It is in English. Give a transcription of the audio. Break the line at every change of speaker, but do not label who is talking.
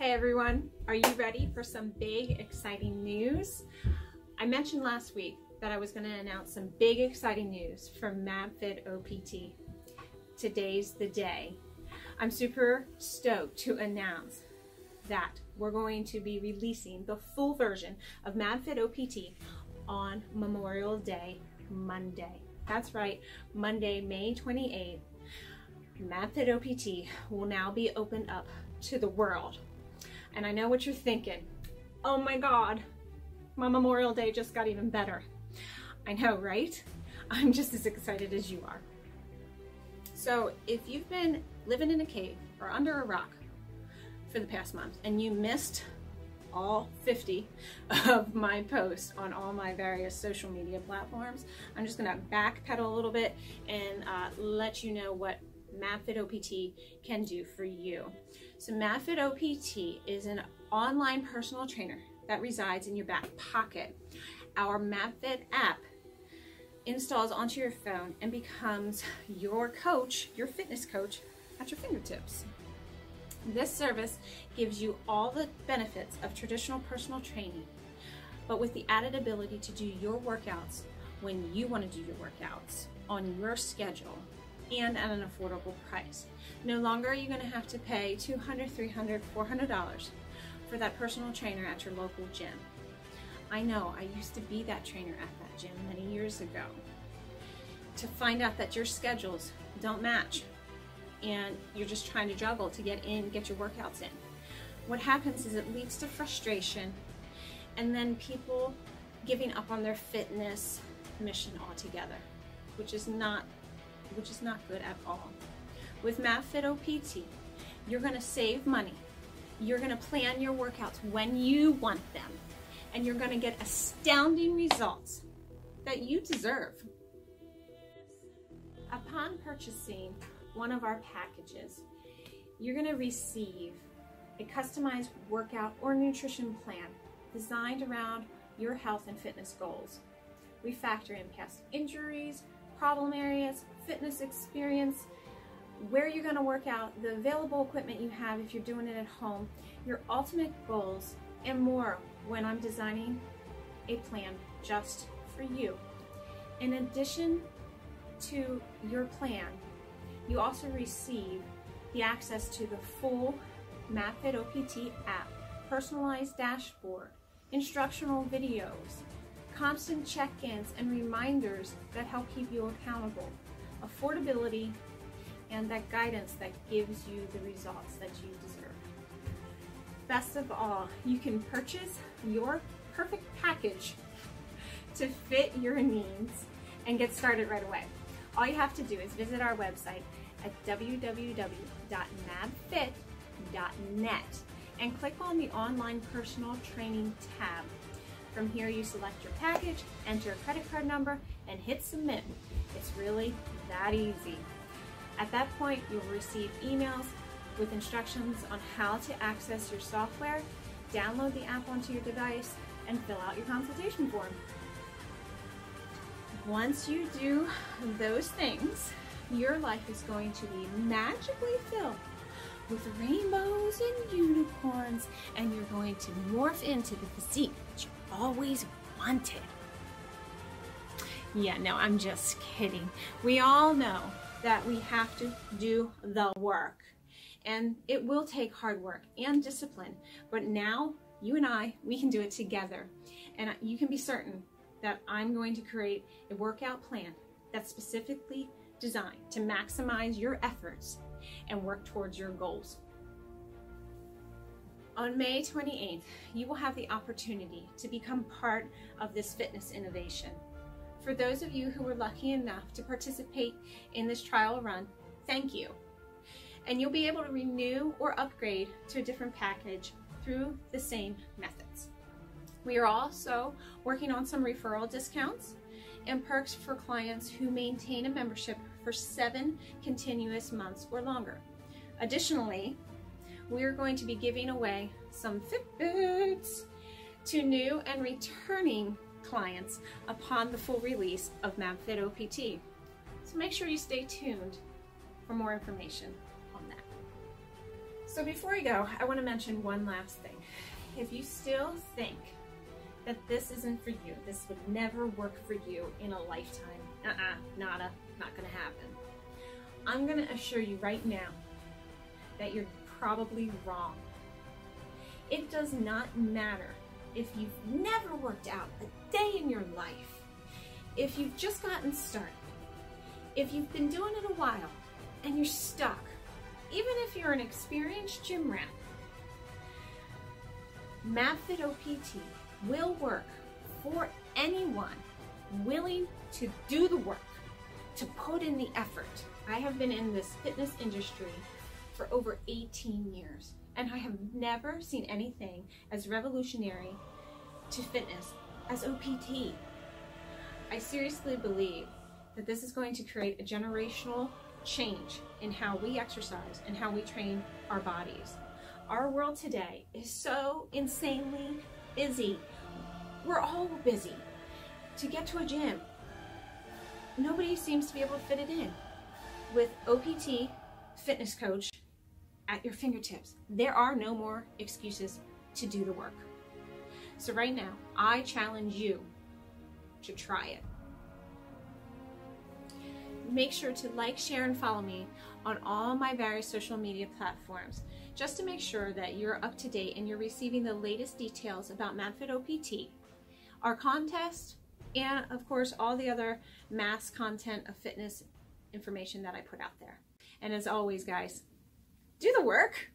Hey everyone, are you ready for some big exciting news? I mentioned last week that I was going to announce some big exciting news from MabFit OPT. Today's the day. I'm super stoked to announce that we're going to be releasing the full version of MabFit OPT on Memorial Day, Monday. That's right, Monday, May 28th. MabFit OPT will now be opened up to the world. And I know what you're thinking. Oh my God, my Memorial Day just got even better. I know, right? I'm just as excited as you are. So if you've been living in a cave or under a rock for the past month and you missed all 50 of my posts on all my various social media platforms, I'm just gonna backpedal a little bit and uh, let you know what MabFit OPT can do for you. So MabFit OPT is an online personal trainer that resides in your back pocket. Our MabFit app installs onto your phone and becomes your coach, your fitness coach at your fingertips. This service gives you all the benefits of traditional personal training, but with the added ability to do your workouts when you want to do your workouts on your schedule and at an affordable price. No longer are you going to have to pay $200, $300, $400 for that personal trainer at your local gym. I know, I used to be that trainer at that gym many years ago. To find out that your schedules don't match and you're just trying to juggle to get in, get your workouts in. What happens is it leads to frustration and then people giving up on their fitness mission altogether, which is not which is not good at all. With MabFit OPT, you're gonna save money. You're gonna plan your workouts when you want them, and you're gonna get astounding results that you deserve. Upon purchasing one of our packages, you're gonna receive a customized workout or nutrition plan designed around your health and fitness goals. We factor in past injuries, problem areas, fitness experience, where you're gonna work out, the available equipment you have if you're doing it at home, your ultimate goals, and more when I'm designing a plan just for you. In addition to your plan, you also receive the access to the full MabFit OPT app, personalized dashboard, instructional videos, constant check-ins and reminders that help keep you accountable, affordability, and that guidance that gives you the results that you deserve. Best of all, you can purchase your perfect package to fit your needs and get started right away. All you have to do is visit our website at www.mabfit.net and click on the online personal training tab. From here, you select your package, enter a credit card number, and hit submit. It's really that easy. At that point, you'll receive emails with instructions on how to access your software, download the app onto your device, and fill out your consultation form. Once you do those things, your life is going to be magically filled with rainbows and unicorns, and you're going to morph into the physique always wanted. Yeah, no, I'm just kidding. We all know that we have to do the work. And it will take hard work and discipline. But now, you and I, we can do it together. And you can be certain that I'm going to create a workout plan that's specifically designed to maximize your efforts and work towards your goals. On May 28th, you will have the opportunity to become part of this fitness innovation. For those of you who were lucky enough to participate in this trial run, thank you. And you'll be able to renew or upgrade to a different package through the same methods. We are also working on some referral discounts and perks for clients who maintain a membership for seven continuous months or longer. Additionally, we are going to be giving away some Fitbits to new and returning clients upon the full release of MabFit OPT. So make sure you stay tuned for more information on that. So before I go, I want to mention one last thing. If you still think that this isn't for you, this would never work for you in a lifetime, uh-uh, nada, not gonna happen. I'm gonna assure you right now that you're probably wrong. It does not matter if you've never worked out a day in your life, if you've just gotten started, if you've been doing it a while and you're stuck, even if you're an experienced gym rat, MabFit OPT will work for anyone willing to do the work, to put in the effort. I have been in this fitness industry for over 18 years, and I have never seen anything as revolutionary to fitness as OPT. I seriously believe that this is going to create a generational change in how we exercise and how we train our bodies. Our world today is so insanely busy. We're all busy. To get to a gym, nobody seems to be able to fit it in. With OPT, fitness coach, at your fingertips, there are no more excuses to do the work. So right now, I challenge you to try it make sure to like, share, and follow me on all my various social media platforms just to make sure that you're up to date and you're receiving the latest details about MabFit OPT, our contest, and of course all the other mass content of fitness information that I put out there. And as always, guys, do the work.